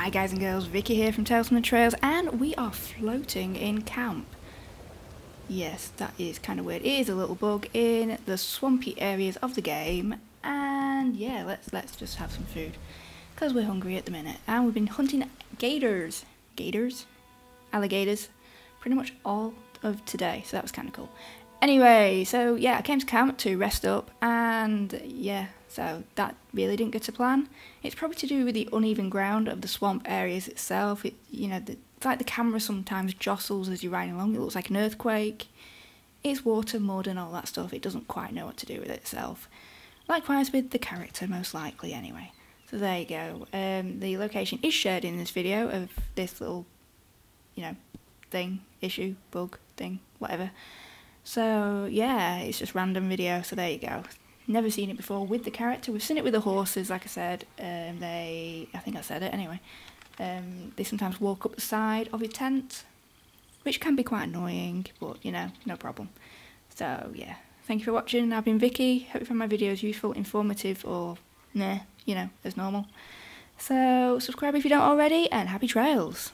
Hi guys and girls, Vicky here from Tales from the Trails and we are floating in camp. Yes, that is kind of weird. It is a little bug in the swampy areas of the game and yeah, let's let's just have some food because we're hungry at the minute and we've been hunting gators. Gators? Alligators? Pretty much all of today, so that was kind of cool. Anyway, so yeah, I came to camp to rest up and yeah, so that really didn't go to plan. It's probably to do with the uneven ground of the swamp areas itself. It, you know, the, it's like the camera sometimes jostles as you're riding along. It looks like an earthquake. It's water, mud, and all that stuff. It doesn't quite know what to do with itself. Likewise with the character, most likely, anyway. So there you go. Um, the location is shared in this video of this little, you know, thing, issue, bug, thing, whatever. So yeah, it's just random video. So there you go. Never seen it before with the character. We've seen it with the horses, like I said. Um, they, I think I said it anyway. Um, they sometimes walk up the side of your tent, which can be quite annoying, but you know, no problem. So yeah, thank you for watching. I've been Vicky. Hope you found my videos useful, informative, or nah, you know, as normal. So subscribe if you don't already, and happy trails.